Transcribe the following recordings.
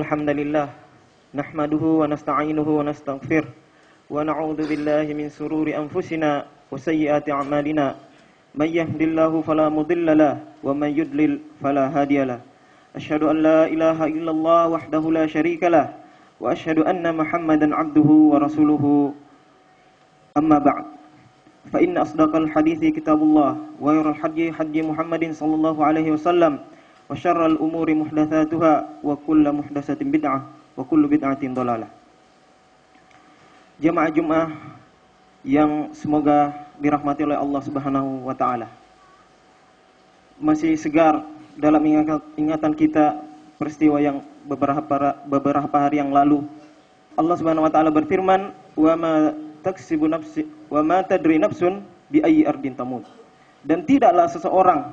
الحمد لله نحمده ونستعينه ونستغفره ونعوذ بالله من سرور أنفسنا وسيئات أعمالنا من يهد الله فلا مضل له ومن يضلل فلا هادي له أشهد أن لا إله إلا الله وحده لا شريك له وأشهد أن محمدا عبده ورسوله أما بعد فإن أصدق الحديث كتاب الله وخير الحدي حدي محمد صلى الله عليه وسلم wa syarral umuri muhdatsatuha wa kullu muhdatsatin bid'ah wa kullu bid'atin yang semoga dirahmati oleh Allah Subhanahu wa taala. Masih segar dalam ingatan kita peristiwa yang beberapa beberapa hari yang lalu. Allah Subhanahu wa taala berfirman, "Wa ma taksibu nafsi wa ma tadri nafsun bi ayyi ardin tamut." Dan tidaklah seseorang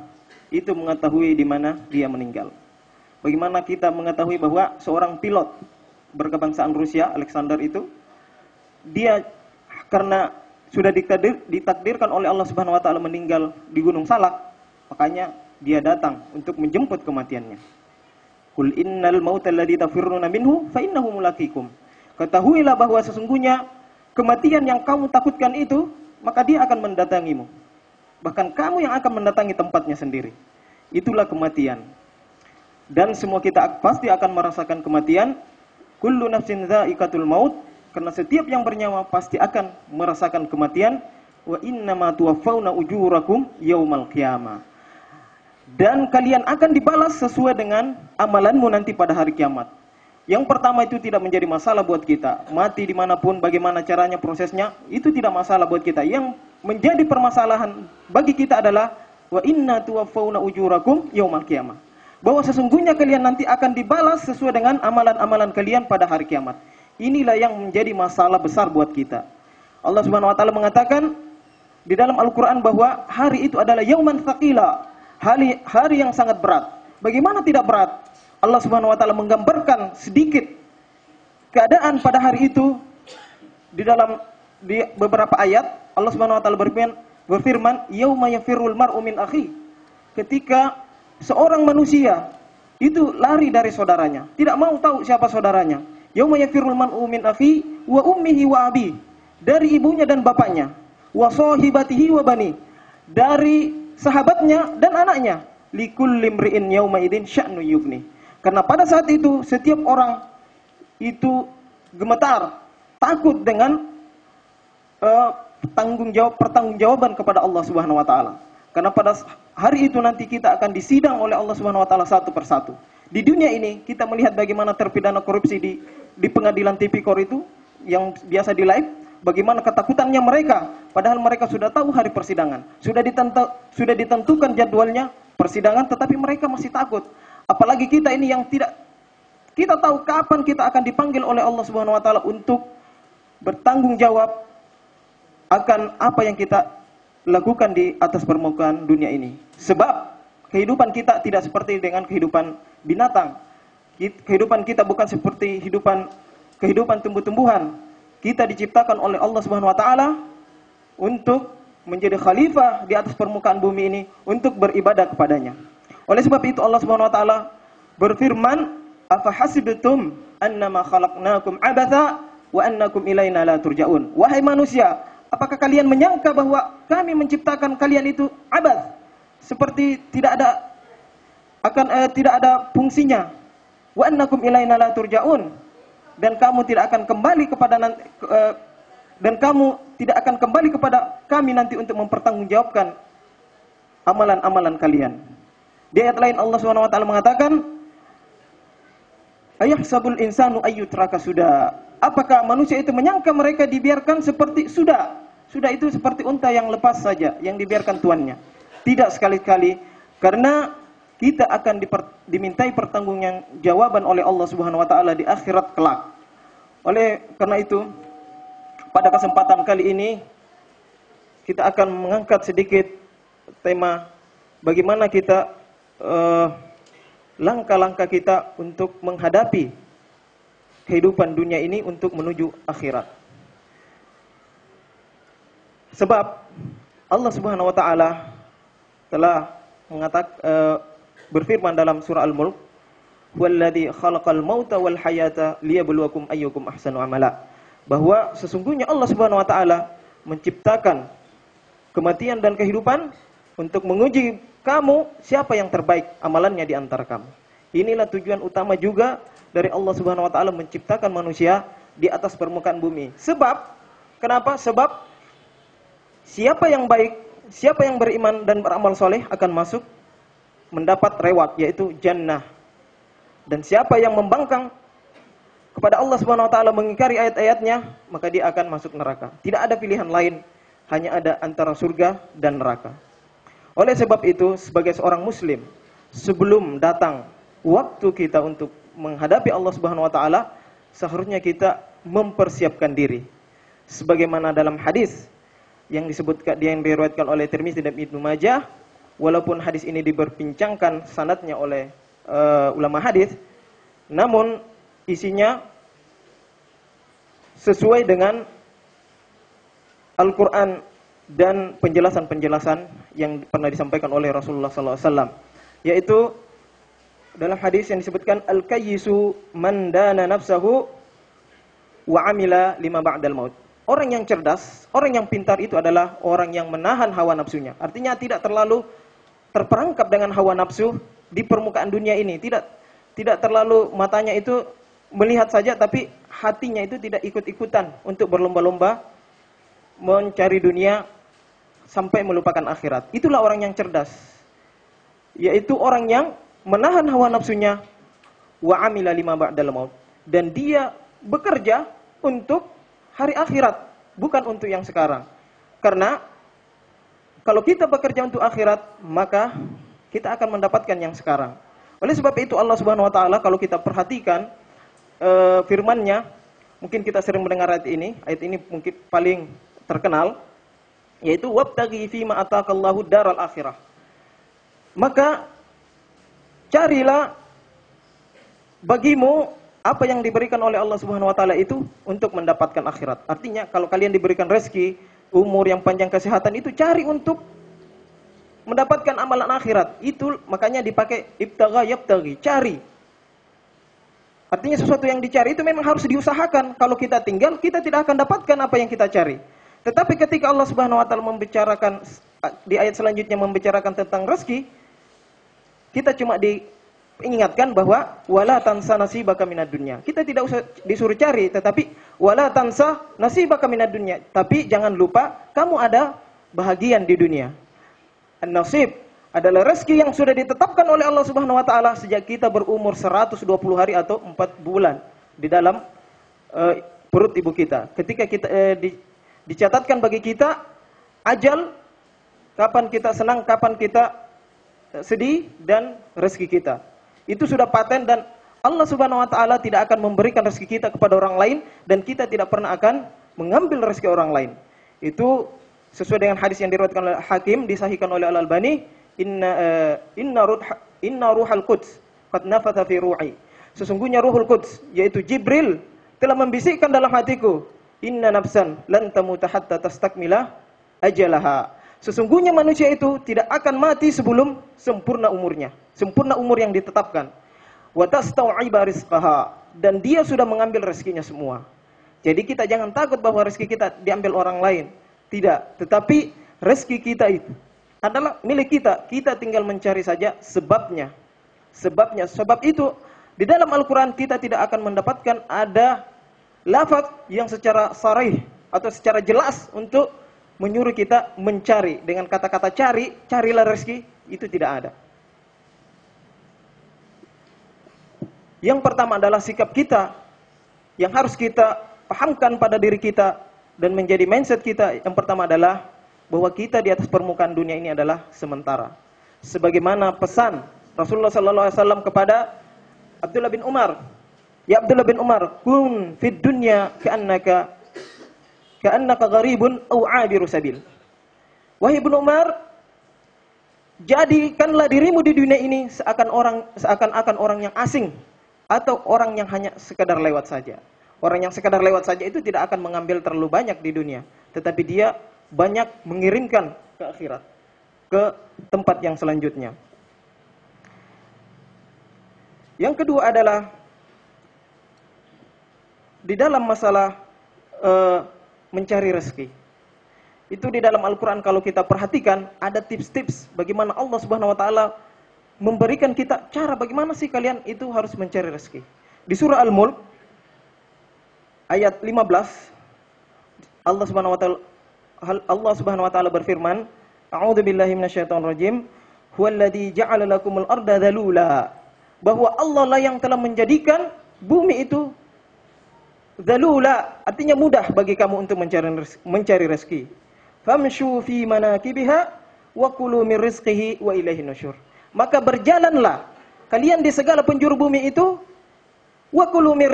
itu mengetahui di mana dia meninggal. Bagaimana kita mengetahui bahwa seorang pilot berkebangsaan Rusia, Alexander itu dia karena sudah ditakdir, ditakdirkan oleh Allah Subhanahu wa taala meninggal di Gunung Salak, makanya dia datang untuk menjemput kematiannya. Kul innal mautal ladzi tafirruna fa innahu mulaqikum. Ketahuilah bahwa sesungguhnya kematian yang kamu takutkan itu, maka dia akan mendatangimu. Bahkan kamu yang akan mendatangi tempatnya sendiri. Itulah kematian. Dan semua kita pasti akan merasakan kematian. Kullu nafsin dha'iqatul maut karena setiap yang bernyawa pasti akan merasakan kematian wa innama tuwaffawna ujurakum yaumal qiyamah dan kalian akan dibalas sesuai dengan amalanmu nanti pada hari kiamat yang pertama itu tidak menjadi masalah buat kita mati di mana pun bagaimana caranya prosesnya itu tidak masalah buat kita yang menjadi permasalahan bagi kita adalah wa inna tuwaffawna ujurakum yaumal qiyamah bahwa sesungguhnya kalian nanti akan dibalas sesuai dengan amalan-amalan kalian pada hari kiamat Inilah yang menjadi masalah besar buat kita. Allah Subhanahu wa taala mengatakan di dalam Al-Qur'an bahwa hari itu adalah yauman tsaqila, hari hari yang sangat berat. Bagaimana tidak berat? Allah Subhanahu wa taala menggambarkan sedikit keadaan pada hari itu di dalam di beberapa ayat Allah Subhanahu wa taala berfirman berfirman yauma yafirul mar'u min akhi ketika seorang manusia itu lari dari saudaranya tidak mau tahu siapa saudaranya Yauma yafirul man'u min akhi wa ummihi wa abi. Dari ibunya dan bapaknya. Wa sahibatihi wa bani. Dari sahabatnya dan anaknya. Likulli mri'in yauma idin sya'nu yugni. Karena pada saat itu setiap orang itu gemetar, takut dengan uh, tanggung jawab pertanggungjawaban kepada Allah Subhanahu wa taala. Karena pada hari itu nanti kita akan disidang oleh Allah Subhanahu wa taala satu persatu. Di dunia ini kita melihat bagaimana terpidana korupsi di di pengadilan tipikor itu yang biasa di live, bagaimana ketakutannya mereka padahal mereka sudah tahu hari persidangan. Sudah ditentu, sudah ditentukan jadwalnya persidangan tetapi mereka masih takut. Apalagi kita ini yang tidak kita tahu kapan kita akan dipanggil oleh Allah Subhanahu wa taala untuk bertanggung jawab akan apa yang kita lakukan di atas permukaan dunia ini. Sebab kehidupan kita tidak seperti dengan kehidupan binatang. Kehidupan kita bukan seperti kehidupan kehidupan tumbuh-tumbuhan. Kita diciptakan oleh Allah Subhanahu wa taala untuk menjadi khalifah di atas permukaan bumi ini untuk beribadah kepadanya. Oleh sebab itu Allah Subhanahu wa taala berfirman, "Afa hasibtum annama khalaqnakum abatha wa annakum ilaina la turja'un." Wahai manusia, apakah kalian menyangka bahwa kami menciptakan kalian itu abad? Seperti tidak ada akan eh, tidak ada fungsinya. Wa annakum ilaina la turja'un. Dan kamu tidak akan kembali kepada nanti, eh, dan kamu tidak akan kembali kepada kami nanti untuk mempertanggungjawabkan amalan-amalan kalian. Di ayat lain Allah Subhanahu wa taala mengatakan Ayahsabul insanu ayyutraka sudah. Apakah manusia itu menyangka mereka dibiarkan seperti sudah? Sudah itu seperti unta yang lepas saja, yang dibiarkan tuannya. Tidak sekali-kali karena kita akan dimintai pertanggungjawaban jawaban oleh Allah Subhanahu wa taala di akhirat kelak. Oleh karena itu, pada kesempatan kali ini kita akan mengangkat sedikit tema bagaimana kita langkah-langkah uh, kita untuk menghadapi kehidupan dunia ini untuk menuju akhirat. Sebab Allah Subhanahu wa taala telah mengatakan uh, berfirman dalam surah Al-Mulk, huwallazi khalaqal mauta wal hayata liyabluwakum ayyukum ahsanu amala. Bahwa sesungguhnya Allah Subhanahu wa taala menciptakan kematian dan kehidupan untuk menguji kamu siapa yang terbaik amalannya di antara kamu. Inilah tujuan utama juga dari Allah Subhanahu wa taala menciptakan manusia di atas permukaan bumi. Sebab kenapa? Sebab siapa yang baik, siapa yang beriman dan beramal soleh akan masuk mendapat reward yaitu jannah. Dan siapa yang membangkang kepada Allah Subhanahu wa taala mengingkari ayat-ayatnya, maka dia akan masuk neraka. Tidak ada pilihan lain, hanya ada antara surga dan neraka. Oleh sebab itu, sebagai seorang muslim, sebelum datang waktu kita untuk menghadapi Allah Subhanahu wa taala, seharusnya kita mempersiapkan diri. Sebagaimana dalam hadis yang disebutkan yang diriwayatkan oleh Tirmizi dan Ibnu Majah, walaupun hadis ini diperbincangkan sanatnya oleh uh, ulama hadis, namun isinya sesuai dengan Al-Quran dan penjelasan-penjelasan yang pernah disampaikan oleh Rasulullah SAW, yaitu dalam hadis yang disebutkan al-kayyisu man dana nafsahu wa amila lima ba'dal maut. Orang yang cerdas, orang yang pintar itu adalah orang yang menahan hawa nafsunya. Artinya tidak terlalu terperangkap dengan hawa nafsu di permukaan dunia ini. Tidak tidak terlalu matanya itu melihat saja tapi hatinya itu tidak ikut-ikutan untuk berlomba-lomba mencari dunia sampai melupakan akhirat. Itulah orang yang cerdas. Yaitu orang yang menahan hawa nafsunya wa amila lima ba'dal maut dan dia bekerja untuk hari akhirat, bukan untuk yang sekarang. Karena kalau kita bekerja untuk akhirat, maka kita akan mendapatkan yang sekarang. Oleh sebab itu Allah Subhanahu wa taala kalau kita perhatikan e, firman-Nya, mungkin kita sering mendengar ayat ini, ayat ini mungkin paling terkenal yaitu wabtaghi fi ma daral akhirah. Maka carilah bagimu apa yang diberikan oleh Allah Subhanahu wa taala itu untuk mendapatkan akhirat. Artinya kalau kalian diberikan rezeki, umur yang panjang kesehatan itu cari untuk mendapatkan amalan akhirat. Itu makanya dipakai ibtagha yabtaghi, cari. Artinya sesuatu yang dicari itu memang harus diusahakan. Kalau kita tinggal, kita tidak akan dapatkan apa yang kita cari. Tetapi ketika Allah Subhanahu wa taala membicarakan di ayat selanjutnya membicarakan tentang rezeki, kita cuma di ingatkan bahwa wala tansa nasibaka minad dunya. Kita tidak usah disuruh cari, tetapi wala tansa nasibaka minad dunya. Tapi jangan lupa kamu ada bahagian di dunia. An-nasib adalah rezeki yang sudah ditetapkan oleh Allah Subhanahu wa taala sejak kita berumur 120 hari atau 4 bulan di dalam uh, perut ibu kita. Ketika kita uh, di, dicatatkan bagi kita ajal kapan kita senang, kapan kita eh, sedih dan rezeki kita. Itu sudah paten dan Allah Subhanahu wa taala tidak akan memberikan rezeki kita kepada orang lain dan kita tidak pernah akan mengambil rezeki orang lain. Itu sesuai dengan hadis yang diriwayatkan oleh Hakim disahihkan oleh Al Albani, inna uh, inna ruh inna ruhal quds qad nafatha fi ruhi. Sesungguhnya Ruhul Quds yaitu Jibril telah membisikkan dalam hatiku, inna nafsan lan tamuta hatta tastakmila ajalaha. Sesungguhnya manusia itu tidak akan mati sebelum sempurna umurnya, sempurna umur yang ditetapkan. Wa tastau'iba rizqaha dan dia sudah mengambil rezekinya semua. Jadi kita jangan takut bahwa rezeki kita diambil orang lain. Tidak, tetapi rezeki kita itu adalah milik kita. Kita tinggal mencari saja sebabnya. Sebabnya, sebab itu di dalam Al-Qur'an kita tidak akan mendapatkan ada lafaz yang secara sarih atau secara jelas untuk menyuruh kita mencari dengan kata-kata cari, carilah rezeki, itu tidak ada. Yang pertama adalah sikap kita yang harus kita pahamkan pada diri kita dan menjadi mindset kita. Yang pertama adalah bahwa kita di atas permukaan dunia ini adalah sementara. Sebagaimana pesan Rasulullah sallallahu alaihi wasallam kepada Abdullah bin Umar, "Ya Abdullah bin Umar, kun fid dunya ka'annaka ka'annaka gharibun aw 'abiru sabil. Wahai Ibnu Umar, jadikanlah dirimu di dunia ini seakan orang seakan-akan orang yang asing atau orang yang hanya sekadar lewat saja. Orang yang sekadar lewat saja itu tidak akan mengambil terlalu banyak di dunia, tetapi dia banyak mengirimkan ke akhirat, ke tempat yang selanjutnya. Yang kedua adalah di dalam masalah uh, mencari rezeki. Itu di dalam Al-Quran kalau kita perhatikan ada tips-tips bagaimana Allah Subhanahu Wa Taala memberikan kita cara bagaimana sih kalian itu harus mencari rezeki. Di surah Al-Mulk ayat 15 Allah Subhanahu wa taala Allah Subhanahu wa taala berfirman, A'udzu billahi minasyaitonir rajim. Huwallazi ja'ala lakumul arda dzalula. Bahwa Allah lah yang telah menjadikan bumi itu dzalula, artinya mudah bagi kamu untuk mencari mencari rezeki. Famshu fi manakibiha wa kulu min wa ilaihi nusyur. Maka berjalanlah kalian di segala penjuru bumi itu wa kulu min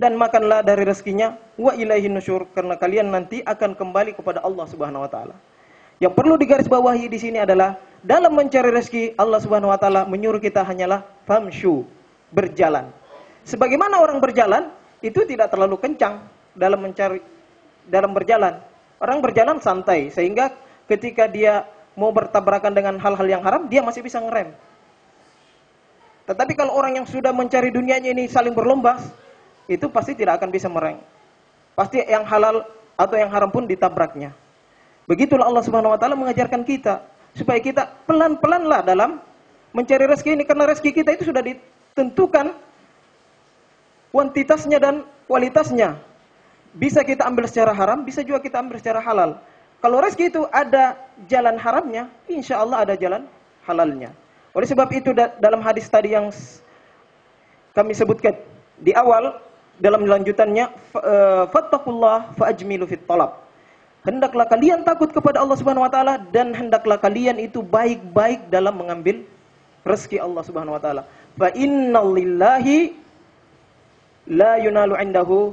dan makanlah dari rezekinya wa ilaihi nusyur karena kalian nanti akan kembali kepada Allah Subhanahu wa taala. Yang perlu digarisbawahi di sini adalah dalam mencari rezeki Allah Subhanahu wa taala menyuruh kita hanyalah famshu, berjalan. Sebagaimana orang berjalan itu tidak terlalu kencang dalam mencari dalam berjalan. Orang berjalan santai sehingga ketika dia mau bertabrakan dengan hal-hal yang haram dia masih bisa ngerem. Tetapi kalau orang yang sudah mencari dunianya ini saling berlomba, itu pasti tidak akan bisa mereng. Pasti yang halal atau yang haram pun ditabraknya. Begitulah Allah Subhanahu wa taala mengajarkan kita supaya kita pelan-pelanlah dalam mencari rezeki ini karena rezeki kita itu sudah ditentukan kuantitasnya dan kualitasnya. Bisa kita ambil secara haram, bisa juga kita ambil secara halal. Kalau rezeki itu ada jalan haramnya, insya Allah ada jalan halalnya. Oleh sebab itu dalam hadis tadi yang kami sebutkan di awal dalam lanjutannya eh, fattaqullah faajmilu fit talab hendaklah kalian takut kepada Allah Subhanahu wa taala dan hendaklah kalian itu baik-baik dalam mengambil rezeki Allah Subhanahu wa taala. Fa innallahi la yunalu indahu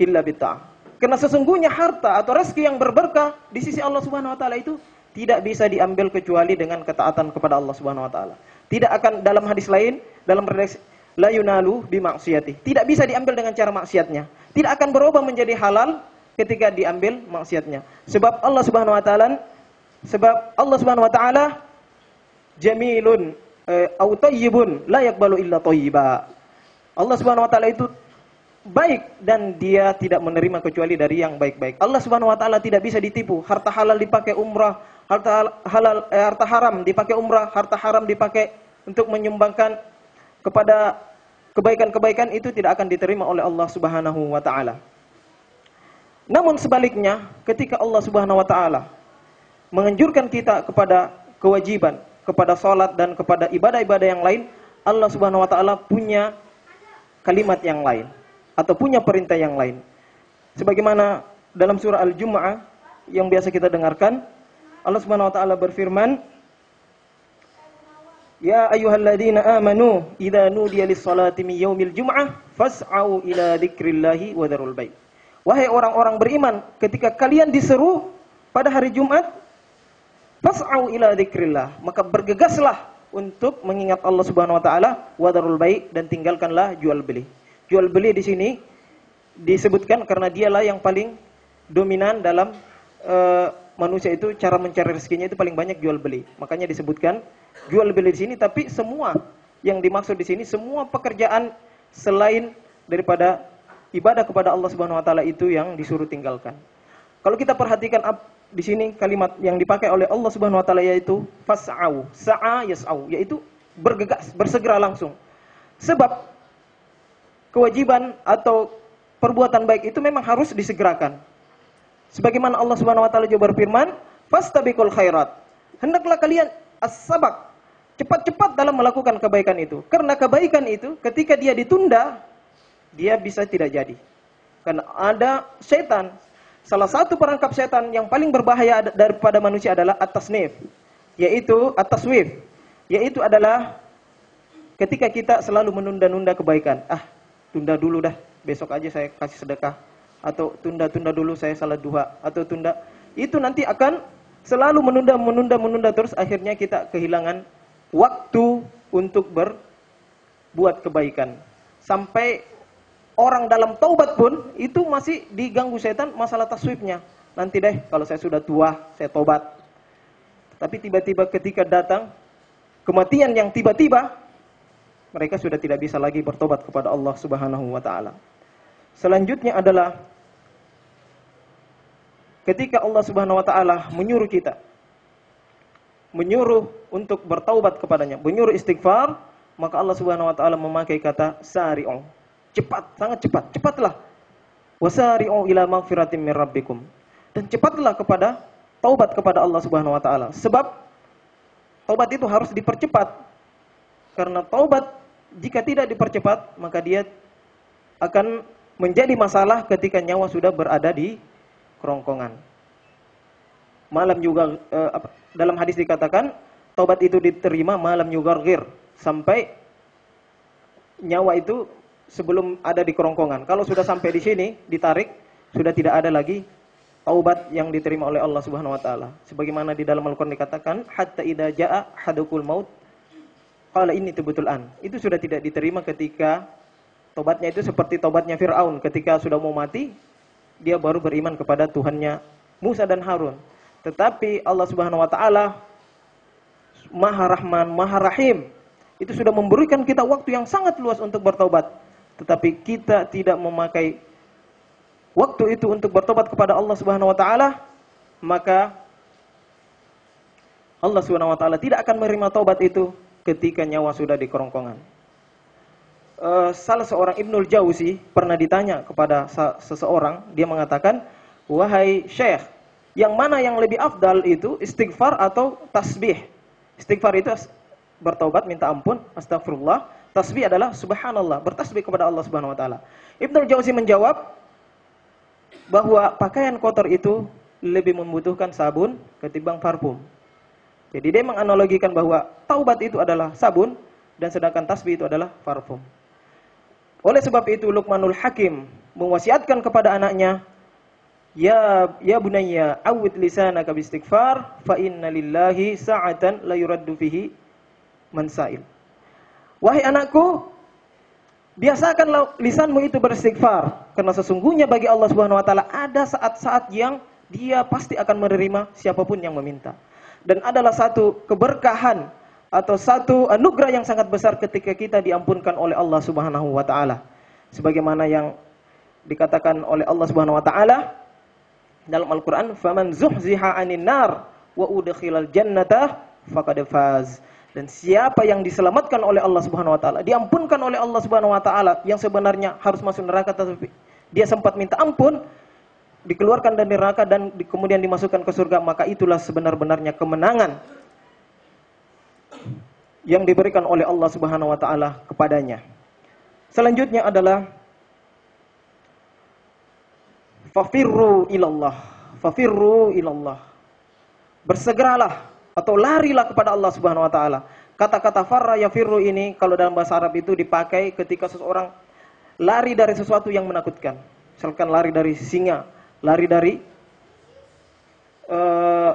illa bitta'ah. Karena sesungguhnya harta atau rezeki yang berberkah di sisi Allah Subhanahu wa taala itu tidak bisa diambil kecuali dengan ketaatan kepada Allah Subhanahu wa taala. Tidak akan dalam hadis lain dalam redaksi la yunalu bi maksiati. Tidak bisa diambil dengan cara maksiatnya. Tidak akan berubah menjadi halal ketika diambil maksiatnya. Sebab Allah Subhanahu wa taala sebab Allah Subhanahu wa taala jamilun eh, au tayyibun la yaqbalu illa. Allah Subhanahu wa taala itu baik dan dia tidak menerima kecuali dari yang baik-baik. Allah Subhanahu wa taala tidak bisa ditipu. Harta halal dipakai umrah, harta halal eh, harta haram dipakai umrah, harta haram dipakai untuk menyumbangkan kepada kebaikan-kebaikan itu tidak akan diterima oleh Allah Subhanahu wa taala. Namun sebaliknya, ketika Allah Subhanahu wa taala menganjurkan kita kepada kewajiban, kepada salat dan kepada ibadah-ibadah yang lain, Allah Subhanahu wa taala punya kalimat yang lain atau punya perintah yang lain. Sebagaimana dalam surah Al-Jumu'ah yang biasa kita dengarkan, Allah Subhanahu wa taala berfirman, Ya ayyuhalladzina amanu idza nudiya lis-salati min yaumil jum'ah fas'au ila dzikrillahi wa dzarul bait. Wahai orang-orang beriman, ketika kalian diseru pada hari Jumat, fas'au ila dzikrillah, maka bergegaslah untuk mengingat Allah Subhanahu wa taala wadarul baik dan tinggalkanlah jual beli. Jual beli di sini disebutkan karena dialah yang paling dominan dalam uh, manusia itu cara mencari rezekinya itu paling banyak jual beli. Makanya disebutkan jual beli di sini tapi semua yang dimaksud di sini semua pekerjaan selain daripada ibadah kepada Allah Subhanahu wa taala itu yang disuruh tinggalkan. Kalau kita perhatikan di sini kalimat yang dipakai oleh Allah Subhanahu wa taala yaitu fas'au, sa'a yas'au, yaitu bergegas, bersegera langsung. Sebab kewajiban atau perbuatan baik itu memang harus disegerakan. Sebagaimana Allah Subhanahu wa taala juga berfirman, "Fastabiqul khairat." Hendaklah kalian as-sabak, cepat-cepat dalam melakukan kebaikan itu. Karena kebaikan itu ketika dia ditunda, dia bisa tidak jadi. Karena ada setan. Salah satu perangkap setan yang paling berbahaya daripada manusia adalah atas nif, yaitu atas wif, yaitu adalah ketika kita selalu menunda-nunda kebaikan. Ah, tunda dulu dah, besok aja saya kasih sedekah atau tunda-tunda dulu saya salat duha atau tunda itu nanti akan selalu menunda menunda menunda terus akhirnya kita kehilangan waktu untuk berbuat kebaikan sampai orang dalam taubat pun itu masih diganggu setan masalah taswifnya. Nanti deh kalau saya sudah tua, saya tobat. Tapi tiba-tiba ketika datang kematian yang tiba-tiba, mereka sudah tidak bisa lagi bertobat kepada Allah Subhanahu wa taala. Selanjutnya adalah ketika Allah Subhanahu wa taala menyuruh kita menyuruh untuk bertaubat kepadanya, menyuruh istighfar, maka Allah Subhanahu wa taala memakai kata sari'u. Cepat, sangat cepat, cepatlah. Wasari'u ila magfiratin min rabbikum. Dan cepatlah kepada taubat kepada Allah Subhanahu wa taala. Sebab taubat itu harus dipercepat. Karena taubat jika tidak dipercepat, maka dia akan menjadi masalah ketika nyawa sudah berada di kerongkongan. Malam juga eh, dalam hadis dikatakan taubat itu diterima malam yugargir sampai nyawa itu sebelum ada di kerongkongan. Kalau sudah sampai di sini ditarik sudah tidak ada lagi taubat yang diterima oleh Allah Subhanahu wa taala. Sebagaimana di dalam Al-Qur'an dikatakan hatta idza jaa hadukul maut qala ini betul an. Itu sudah tidak diterima ketika tobatnya itu seperti tobatnya Firaun ketika sudah mau mati dia baru beriman kepada Tuhannya Musa dan Harun. Tetapi Allah Subhanahu wa taala Maha Rahman, Maha Rahim. Itu sudah memberikan kita waktu yang sangat luas untuk bertobat. Tetapi kita tidak memakai waktu itu untuk bertobat kepada Allah Subhanahu wa taala, maka Allah Subhanahu wa taala tidak akan menerima tobat itu ketika nyawa sudah di kerongkongan. Uh, salah seorang Ibnul Jauzi pernah ditanya kepada seseorang, dia mengatakan, "Wahai Syekh, yang mana yang lebih afdal itu istighfar atau tasbih?" Istighfar itu bertobat minta ampun, astagfirullah. Tasbih adalah subhanallah, bertasbih kepada Allah Subhanahu wa taala. Ibnu Jauzi menjawab bahwa pakaian kotor itu lebih membutuhkan sabun ketimbang parfum. Jadi dia menganalogikan bahwa taubat itu adalah sabun dan sedangkan tasbih itu adalah parfum. Oleh sebab itu Luqmanul Hakim mewasiatkan kepada anaknya, Ya ya bunayya awid lisanaka bistighfar fa inna lillahi sa'atan la yuraddu fihi mansail. Wahai anakku, biasakanlah lisanmu itu beristighfar karena sesungguhnya bagi Allah Subhanahu wa taala ada saat-saat yang dia pasti akan menerima siapa pun yang meminta. Dan adalah satu keberkahan atau satu anugerah yang sangat besar ketika kita diampunkan oleh Allah Subhanahu wa taala. Sebagaimana yang dikatakan oleh Allah Subhanahu wa taala dalam Al-Qur'an, "Faman zuhziha 'anil nar wa udkhilal jannata faqad faz." Dan siapa yang diselamatkan oleh Allah Subhanahu wa taala, diampunkan oleh Allah Subhanahu wa taala yang sebenarnya harus masuk neraka tetapi dia sempat minta ampun, dikeluarkan dari neraka dan kemudian dimasukkan ke surga, maka itulah sebenar-benarnya kemenangan yang diberikan oleh Allah Subhanahu wa taala kepadanya. Selanjutnya adalah fafirru ilallah. Fafirru ilallah. Bersegeralah atau larilah kepada Allah Subhanahu wa taala. Kata-kata farra yafirru ini kalau dalam bahasa Arab itu dipakai ketika seseorang lari dari sesuatu yang menakutkan. Misalkan lari dari singa, lari dari eh,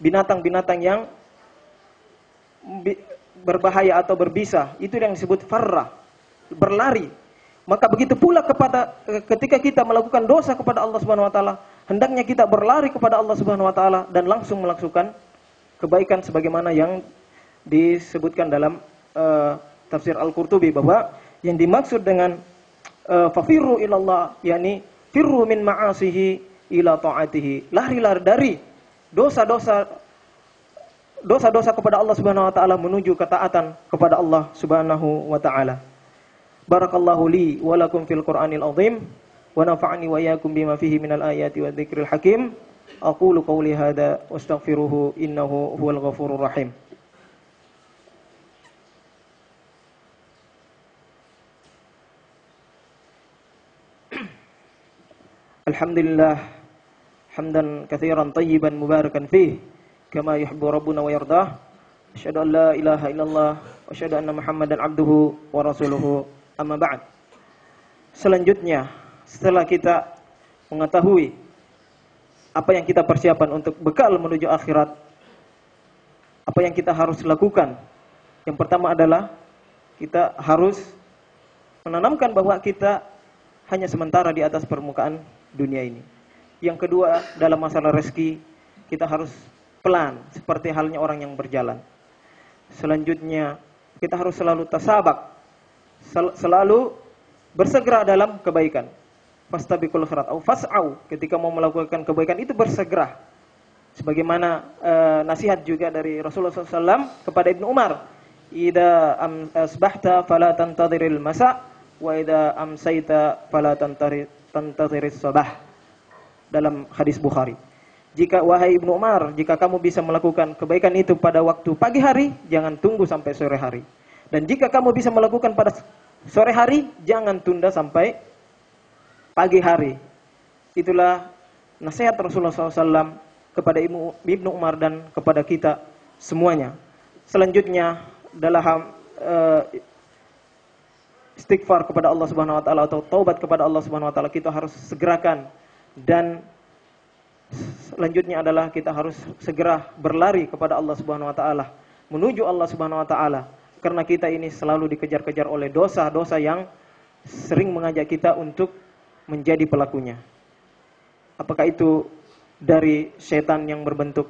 binatang-binatang uh, yang berbahaya atau berbisa, itu yang disebut farra, berlari. Maka begitu pula kepada ketika kita melakukan dosa kepada Allah Subhanahu wa taala, hendaknya kita berlari kepada Allah Subhanahu wa taala dan langsung melakukan kebaikan sebagaimana yang disebutkan dalam uh, tafsir Al-Qurtubi bahwa yang dimaksud dengan uh, fafirru ilallah yakni firru min ma'asihi ila ta'atihi. Lari-lari dari dosa-dosa dosa-dosa kepada Allah Subhanahu wa taala menuju ketaatan kepada Allah Subhanahu wa taala. Barakallahu li wa lakum fil Qur'anil azim wa nafa'ani wa iyyakum bima fihi minal ayati wa dzikril hakim. Qawli hadza wastaghfiruhu innahu huwal ghafurur rahim. Alhamdulillah hamdan katsiran tayyiban mubarakan fihi kama yuhibbu rabbuna wa yardah. Asyhadu an la ilaha illallah wa asyhadu anna Muhammadan abduhu wa rasuluhu. Amma ba'd. Selanjutnya, setelah kita mengetahui apa yang kita persiapan untuk bekal menuju akhirat, apa yang kita harus lakukan? Yang pertama adalah kita harus menanamkan bahwa kita hanya sementara di atas permukaan dunia ini. Yang kedua, dalam masalah rezeki, kita harus pelan seperti halnya orang yang berjalan. Selanjutnya, kita harus selalu tasabak sel selalu bersegera dalam kebaikan. Fastabiqul khairat au fas'au ketika mau melakukan kebaikan itu bersegera. Sebagaimana uh, nasihat juga dari Rasulullah SAW kepada Ibnu Umar, "Idza asbahta fala tantadhiril masa wa idza amsayta fala tantadhiris sabah." Dalam hadis Bukhari. Jika wahai Ibnu Umar, jika kamu bisa melakukan kebaikan itu pada waktu pagi hari, jangan tunggu sampai sore hari. Dan jika kamu bisa melakukan pada sore hari, jangan tunda sampai pagi hari. Itulah nasihat Rasulullah SAW kepada Ibnu Umar dan kepada kita semuanya. Selanjutnya dalam uh, istighfar kepada Allah Subhanahu wa taala atau taubat kepada Allah Subhanahu wa taala kita harus segerakan dan selanjutnya adalah kita harus segera berlari kepada Allah Subhanahu wa taala menuju Allah Subhanahu wa taala karena kita ini selalu dikejar-kejar oleh dosa-dosa yang sering mengajak kita untuk menjadi pelakunya. Apakah itu dari setan yang berbentuk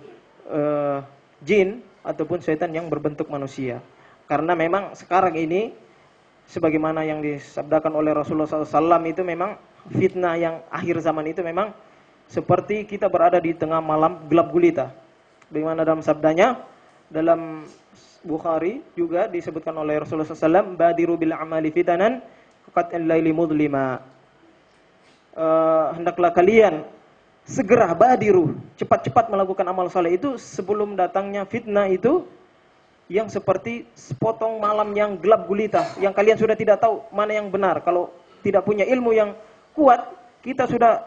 uh, jin ataupun setan yang berbentuk manusia? Karena memang sekarang ini sebagaimana yang disabdakan oleh Rasulullah SAW itu memang fitnah yang akhir zaman itu memang seperti kita berada di tengah malam gelap gulita. Bagaimana dalam sabdanya dalam Bukhari juga disebutkan oleh Rasulullah SAW, "Badiru bil amali fitanan qat'il laili mudlima." Uh, hendaklah kalian segera badiru, cepat-cepat melakukan amal saleh itu sebelum datangnya fitnah itu yang seperti sepotong malam yang gelap gulita, yang kalian sudah tidak tahu mana yang benar. Kalau tidak punya ilmu yang kuat, kita sudah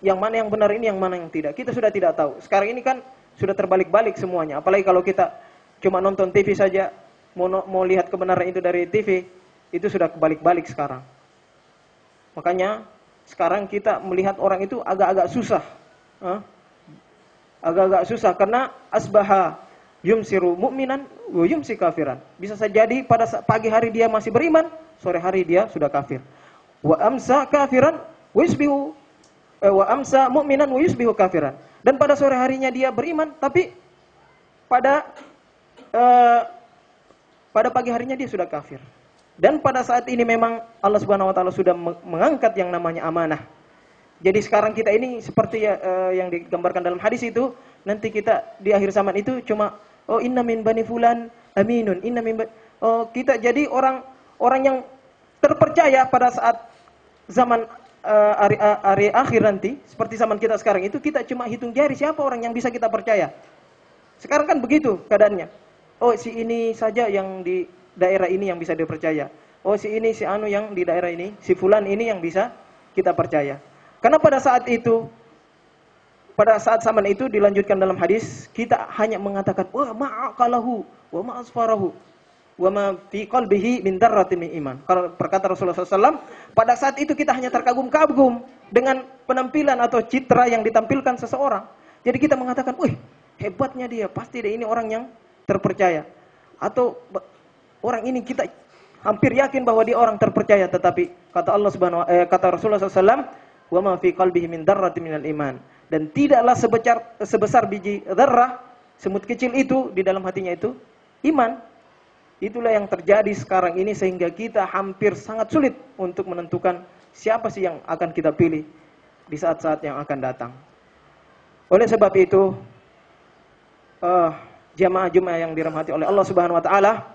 yang mana yang benar ini, yang mana yang tidak. Kita sudah tidak tahu. Sekarang ini kan sudah terbalik-balik semuanya. Apalagi kalau kita cuma nonton TV saja, mau, mau lihat kebenaran itu dari TV, itu sudah kebalik-balik sekarang. Makanya sekarang kita melihat orang itu agak-agak susah. Agak-agak susah karena asbaha yumsiru mu'minan wa yumsi kafiran. Bisa saja jadi pada pagi hari dia masih beriman, sore hari dia sudah kafir. Wa amsa kafiran wa yusbihu eh, wa amsa mu'minan wa yusbihu kafiran. Dan pada sore harinya dia beriman tapi pada eh, pada pagi harinya dia sudah kafir. Dan pada saat ini memang Allah Subhanahu wa taala sudah mengangkat yang namanya amanah. Jadi sekarang kita ini seperti ya, uh, yang digambarkan dalam hadis itu, nanti kita di akhir zaman itu cuma oh inna min bani fulan aminun, inna min oh kita jadi orang orang yang terpercaya pada saat zaman uh, hari, uh, hari akhir nanti, seperti zaman kita sekarang itu kita cuma hitung jari siapa orang yang bisa kita percaya. Sekarang kan begitu keadaannya. Oh si ini saja yang di daerah ini yang bisa dipercaya. Oh si ini si anu yang di daerah ini, si fulan ini yang bisa kita percaya. Karena pada saat itu pada saat zaman itu dilanjutkan dalam hadis, kita hanya mengatakan wah ma'akalahu wa ma'asfarahu wa ma fi qalbihi min min iman. Kalau perkata Rasulullah SAW, pada saat itu kita hanya terkagum-kagum dengan penampilan atau citra yang ditampilkan seseorang. Jadi kita mengatakan, wih hebatnya dia, pasti dia ini orang yang terpercaya. Atau orang ini kita hampir yakin bahwa dia orang terpercaya tetapi kata Allah Subhanahu eh, kata Rasulullah SAW wa ma fi qalbihi min darratin minal iman. Dan tidaklah sebesar sebesar biji darah semut kecil itu di dalam hatinya itu iman. Itulah yang terjadi sekarang ini sehingga kita hampir sangat sulit untuk menentukan siapa sih yang akan kita pilih di saat-saat yang akan datang. Oleh sebab itu uh, jamaah-jamaah yang dirahmati oleh Allah Subhanahu wa taala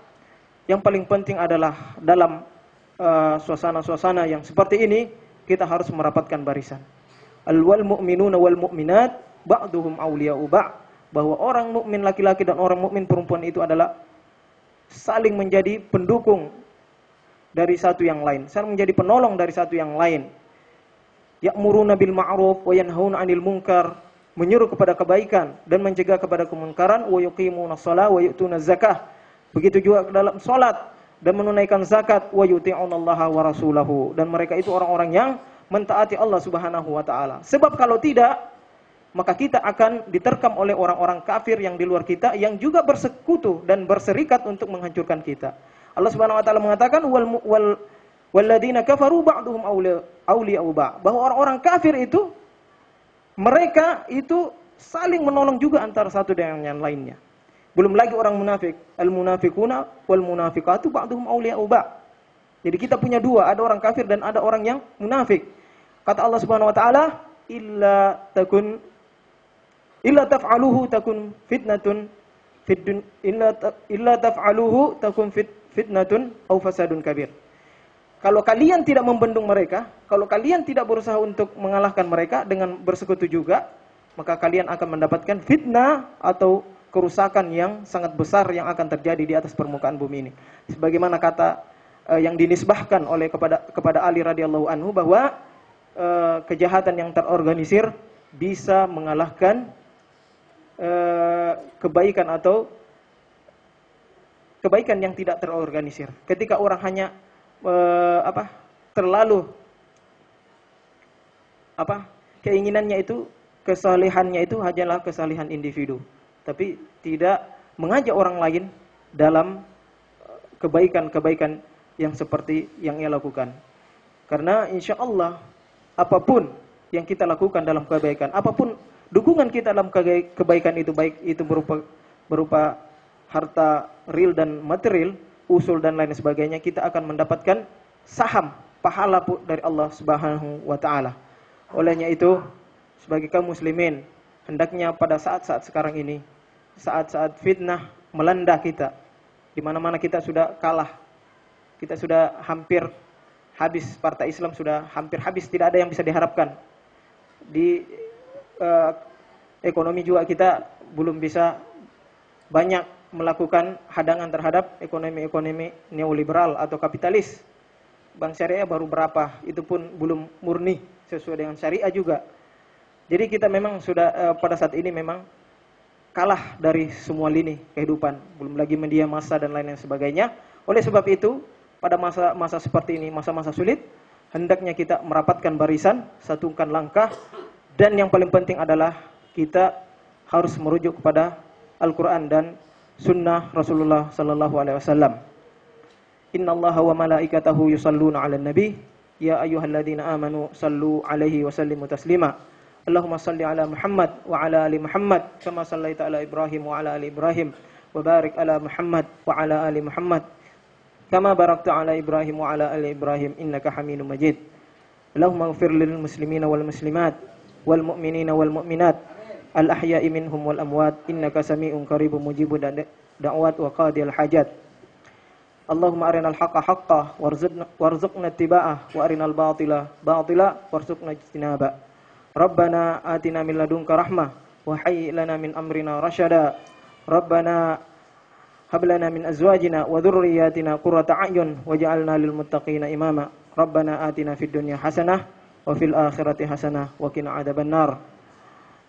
yang paling penting adalah dalam uh, suasana-suasana uh, yang seperti ini kita harus merapatkan barisan. Al-wal mu'minuna wal mu'minat ba'duhum awliya'u ba' bahwa orang mukmin laki-laki dan orang mukmin perempuan itu adalah saling menjadi pendukung dari satu yang lain, saling menjadi penolong dari satu yang lain. Ya'muruna bil ma'ruf wa yanhauna 'anil munkar, menyuruh kepada kebaikan dan mencegah kepada kemungkaran. Wa yuqimuna shalah wa yu'tuna zakah Begitu juga dalam salat dan menunaikan zakat wa yuti'unallaha wa rasulahu dan mereka itu orang-orang yang mentaati Allah Subhanahu wa taala. Sebab kalau tidak maka kita akan diterkam oleh orang-orang kafir yang di luar kita yang juga bersekutu dan berserikat untuk menghancurkan kita. Allah Subhanahu wa taala mengatakan wal wal walladzina kafaru ba'duhum awliya'u ba' bahwa orang-orang kafir itu mereka itu saling menolong juga antara satu dengan yang lainnya. Belum lagi orang munafik. Al-munafiquna wal munafiqatu ba'duhum awliya'u ba'. Jadi kita punya dua, ada orang kafir dan ada orang yang munafik. Kata Allah Subhanahu wa taala, "Illa takun illa taf'aluhu takun fitnatun fid illa illa taf'aluhu takun fit, fitnatun aw fasadun kabir." Kalau kalian tidak membendung mereka, kalau kalian tidak berusaha untuk mengalahkan mereka dengan bersekutu juga, maka kalian akan mendapatkan fitnah atau kerusakan yang sangat besar yang akan terjadi di atas permukaan bumi ini. Sebagaimana kata uh, yang dinisbahkan oleh kepada kepada Ali radhiyallahu anhu bahwa uh, kejahatan yang terorganisir bisa mengalahkan uh, kebaikan atau kebaikan yang tidak terorganisir. Ketika orang hanya uh, apa terlalu apa keinginannya itu kesalehannya itu hanyalah kesalehan individu, tapi tidak mengajak orang lain dalam kebaikan-kebaikan yang seperti yang ia lakukan. Karena insya Allah apa pun yang kita lakukan dalam kebaikan, apa pun dukungan kita dalam kebaikan itu baik itu berupa berupa harta real dan material, usul dan lain sebagainya, kita akan mendapatkan saham pahala dari Allah Subhanahu wa taala. Olehnya itu sebagai kaum muslimin hendaknya pada saat-saat sekarang ini, saat-saat fitnah melanda kita, di mana-mana kita sudah kalah kita sudah hampir habis partai Islam sudah hampir habis tidak ada yang bisa diharapkan di uh, ekonomi juga kita belum bisa banyak melakukan hadangan terhadap ekonomi-ekonomi neoliberal atau kapitalis. Bank syariah baru berapa, itu pun belum murni sesuai dengan syariah juga. Jadi kita memang sudah uh, pada saat ini memang kalah dari semua lini kehidupan, belum lagi media massa dan lain-lain sebagainya. Oleh sebab itu, pada masa-masa seperti ini, masa-masa sulit, hendaknya kita merapatkan barisan, satukan langkah, dan yang paling penting adalah kita harus merujuk kepada Al-Quran dan Sunnah Rasulullah Sallallahu Alaihi Wasallam. Inna Allah wa malaikatahu yusalluna ala nabi Ya ayyuhalladzina amanu sallu alaihi wa sallimu taslima Allahumma salli ala Muhammad wa ala ali Muhammad Kama sallaita ala Ibrahim wa ala ali Ibrahim Wa barik ala Muhammad wa ala ali Muhammad كما باركت على إبراهيم وعلى آل إبراهيم إنك حميد مجيد اللهم اغفر للمسلمين والمسلمات والمؤمنين والمؤمنات الأحياء منهم والأموات إنك سميع قريب مجيب دعوات وقاضي الحاجات اللهم أرنا الحق حقا وارزقنا, وارزقنا اتباعه وأرنا الباطل باطلا وارزقنا اجتنابه ربنا آتنا من لدنك رحمة وحي لنا من أمرنا رشدا. ربنا هب لنا من أزواجنا وذرياتنا قرة أعين وجعلنا للمتقين إماما. ربنا آتنا في الدنيا حسنة وفي الآخرة حسنة وقنا عذاب النار.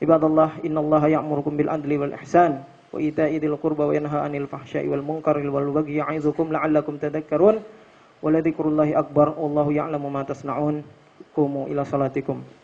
عباد الله إن الله يأمركم بالعدل والإحسان وإيتاء ذي القربى وينهى عن الفحشاء والمنكر والبغي يعظكم لعلكم تذكرون. ولذكر الله أكبر والله يعلم ما تصنعون. قوموا إلى صلاتكم.